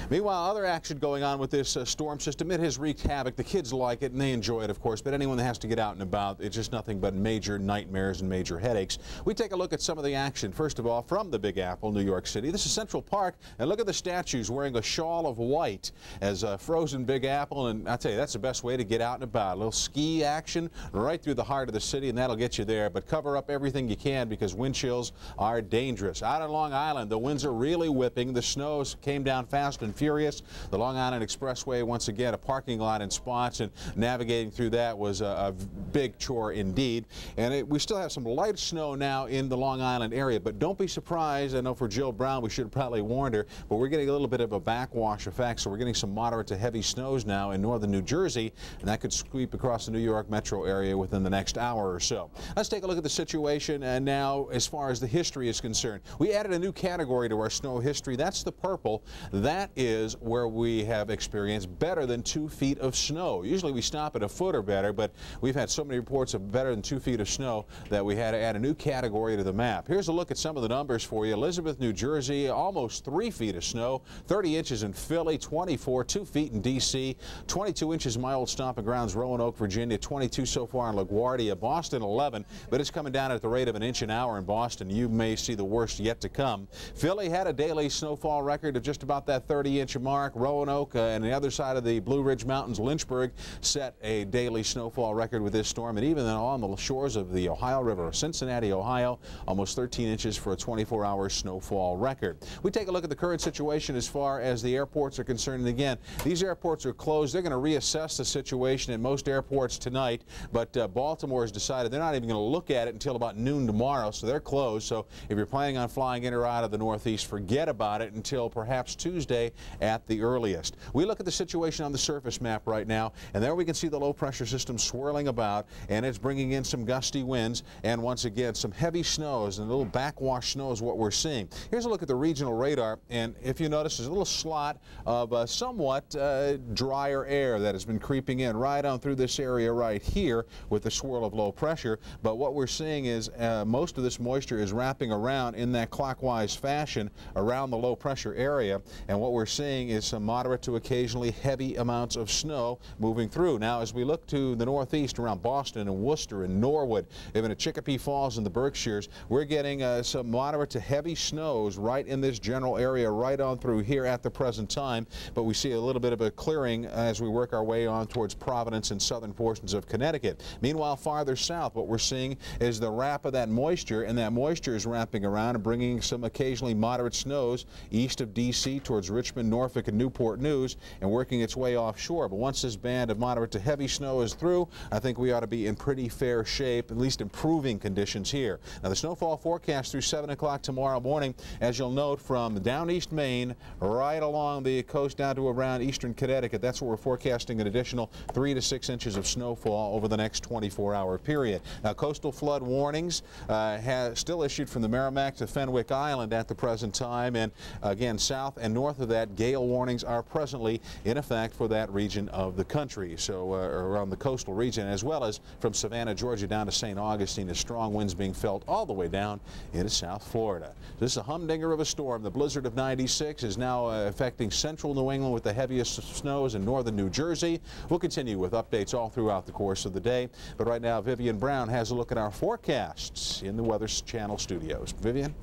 Meanwhile, other action going on with this uh, storm system. It has wreaked havoc. The kids like it and they enjoy it, of course, but anyone that has to get out and about, it's just nothing but major nightmares and major headaches. We take a look at some of the action. First of all, from the Big Apple, New York City. This is Central Park, and look at the statues wearing a shawl of white as a frozen Big Apple, and I tell you, that's the best way to get out and about. A little ski action right through the heart of the city, and that'll get you there, but cover up everything you can because wind chills are dangerous. Out on Long Island, the winds are really whipping. The snows came down fast and furious. The Long Island Expressway, once again, a parking lot in spots, and navigating through that was a, a big chore indeed. And it, we still have some light snow now in the Long Island area, but don't be surprised. I know for Jill Brown, we should have probably warned her, but we're getting a little bit of a backwash effect, so we're getting some moderate to heavy snows now in northern New Jersey, and that could sweep across the New York metro area within the next hour or so. Let's take a look at the situation and now as far as the history is concerned. We added a new category to our snow history. That's the purple. That is where we have experienced better than two feet of snow. Usually we stop at a foot or better, but we've had so many reports of better than two feet of snow that we had to add a new category to the map. Here's a look at some of the numbers for you. Elizabeth, New Jersey, almost three feet of snow, 30 inches in Philly, 24, two feet in D.C., 22 inches in my old stomping grounds, Roanoke, Virginia, 22 so far in LaGuardia, Boston 11, but it's coming down at the rate of an inch an hour in Boston. You may see the worst yet to come. Philly had a daily snowfall record of just about that 30 inch mark. Roanoke uh, and the other side of the Blue Ridge Mountains, Lynchburg, set a daily snowfall record with this storm. And even on the shores of the Ohio River, Cincinnati, Ohio, almost 13 inches for a 24 hour snowfall record. We take a look at the current situation as far as the airports are concerned. And again, these airports are closed. They're going to reassess the situation at most airports tonight, but uh, Baltimore has decided they're not even going to look at it until about noon tomorrow, so they're closed. So if you're planning on flying in or out of the Northeast, forget about it until perhaps Tuesday at the earliest. We look at the situation on the surface map right now, and there we can see the low pressure system swirling about, and it's bringing in some gusty winds, and once again, some heavy snows and a little backwash snow is what we're seeing. Here's a look at the regional radar, and if you notice, there's a little slot of uh, somewhat uh, drier air that has been creeping in right on through this area right here with the swirl of low pressure. But what we're seeing is uh, most of this moisture is wrapping around in that clockwise fashion around the low pressure area. And what we're seeing is some moderate to occasionally heavy amounts of snow moving through. Now, as we look to the northeast around Boston and Worcester and Norwood, even at Chicopee Falls and the Berkshires, we're getting uh, some moderate to heavy snows right in this general area right on through here at the present time. But we see a little bit of a clearing as we work our way on towards Providence and southern portions of Connecticut. Meanwhile, farther south, what we're seeing is the wrap of that moisture, and that moisture is wrapping around and bringing some occasionally moderate snows east of D.C. towards Richmond, Norfolk, and Newport News, and working its way offshore. But once this band of moderate to heavy snow is through, I think we ought to be in pretty fair shape, at least improving conditions here. Now, the snowfall forecast through 7 o'clock tomorrow morning, as you'll note, from down east Maine right along the coast down to around eastern Connecticut, that's where we're forecasting an additional 3 to 6 inches of snowfall over the next 24-hour period. Now, coastal flood warnings uh, still issued from the Merrimack to Fenwick Island at the present time, and again, south and north of that, gale warnings are presently in effect for that region of the country, so uh, around the coastal region, as well as from Savannah, Georgia, down to St. Augustine, as strong winds being felt all the way down into South Florida. This is a humdinger of a storm. The blizzard of 96 is now uh, affecting central New England with the heaviest snows in northern New Jersey. We'll continue with updates all throughout the course of the day, but right now Vivian Brown has a look at our forecasts in the Weather Channel studios. Vivian?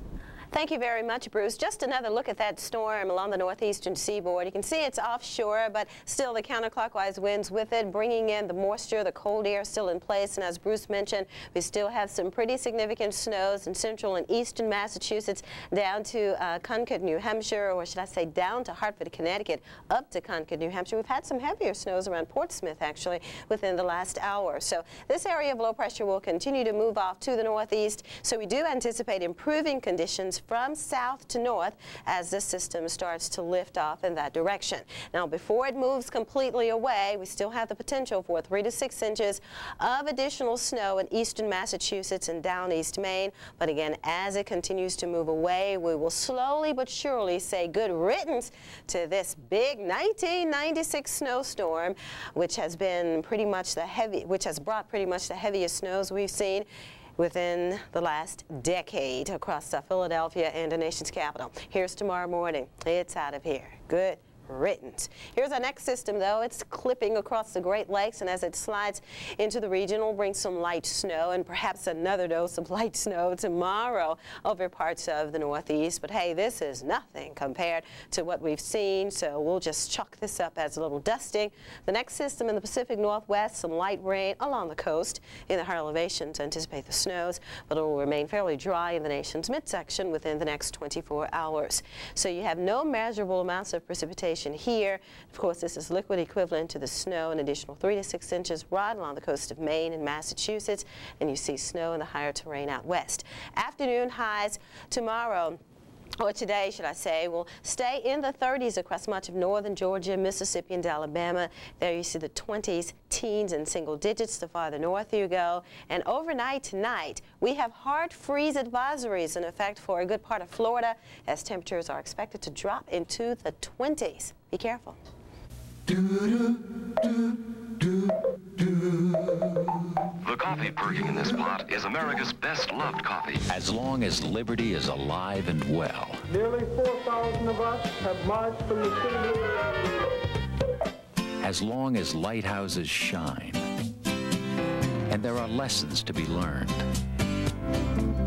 Thank you very much, Bruce. Just another look at that storm along the northeastern seaboard. You can see it's offshore, but still the counterclockwise winds with it, bringing in the moisture, the cold air still in place. And as Bruce mentioned, we still have some pretty significant snows in central and eastern Massachusetts down to uh, Concord, New Hampshire, or should I say down to Hartford, Connecticut, up to Concord, New Hampshire. We've had some heavier snows around Portsmouth, actually, within the last hour. So this area of low pressure will continue to move off to the northeast. So we do anticipate improving conditions from south to north as this system starts to lift off in that direction. Now, before it moves completely away, we still have the potential for three to six inches of additional snow in eastern Massachusetts and down east Maine. But again, as it continues to move away, we will slowly but surely say good riddance to this big 1996 snowstorm, which has been pretty much the heavy, which has brought pretty much the heaviest snows we've seen within the last decade across Philadelphia and the nation's capital. Here's tomorrow morning. It's out of here. Good Britons. Here's our next system, though. It's clipping across the Great Lakes, and as it slides into the region, will bring some light snow and perhaps another dose of light snow tomorrow over parts of the Northeast. But hey, this is nothing compared to what we've seen, so we'll just chalk this up as a little dusting. The next system in the Pacific Northwest, some light rain along the coast in the higher elevations. Anticipate the snows, but it will remain fairly dry in the nation's midsection within the next 24 hours. So you have no measurable amounts of precipitation here. Of course, this is liquid equivalent to the snow, an additional 3 to 6 inches right along the coast of Maine and Massachusetts, and you see snow in the higher terrain out west. Afternoon highs tomorrow or today, should I say, will stay in the 30s across much of northern Georgia, Mississippi, and Alabama. There you see the 20s, teens, and single digits the farther north you go. And overnight tonight, we have hard freeze advisories in effect for a good part of Florida as temperatures are expected to drop into the 20s. Be careful. The coffee perking in this pot is America's best loved coffee. As long as liberty is alive and well. Nearly 4,000 of us have marched from the city. As long as lighthouses shine. And there are lessons to be learned.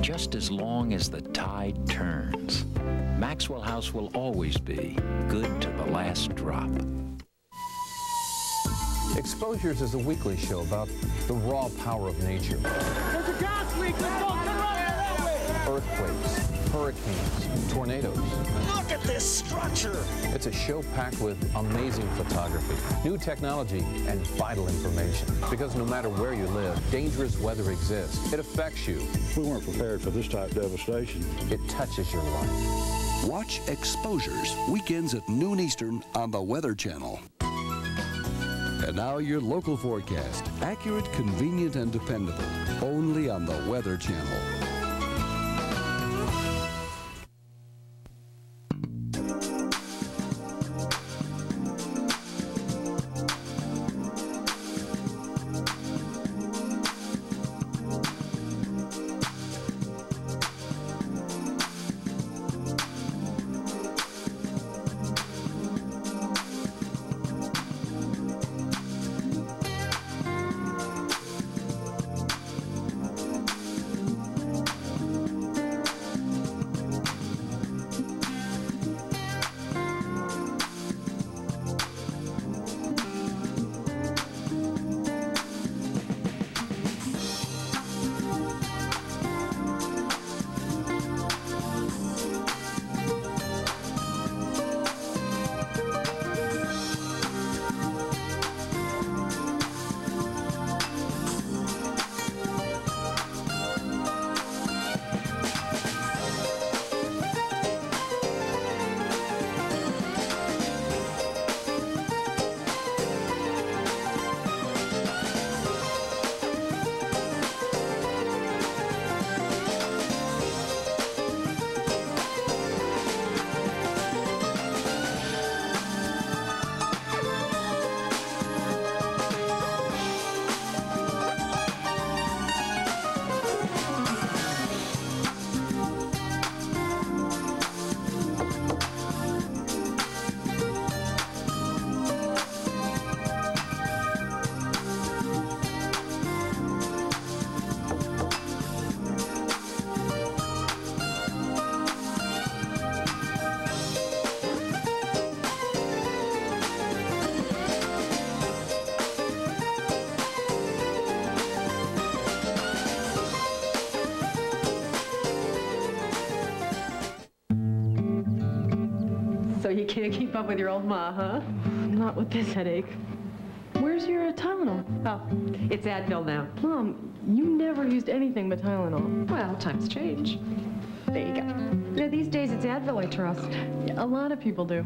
Just as long as the tide turns. Maxwell House will always be good to the last drop. Exposures is a weekly show about the raw power of nature. There's a gas leak! Earthquakes, hurricanes, tornadoes. Look at this structure! It's a show packed with amazing photography, new technology, and vital information. Because no matter where you live, dangerous weather exists. It affects you. We weren't prepared for this type of devastation. It touches your life. Watch Exposures, weekends at noon Eastern on the Weather Channel. And now your local forecast. Accurate, convenient, and dependable. Only on the Weather Channel. So keep up with your old ma, huh? Not with this headache. Where's your uh, Tylenol? Oh, it's Advil now. Mom, you never used anything but Tylenol. Well, times change. There you go. Know, these days it's Advil I trust. A lot of people do.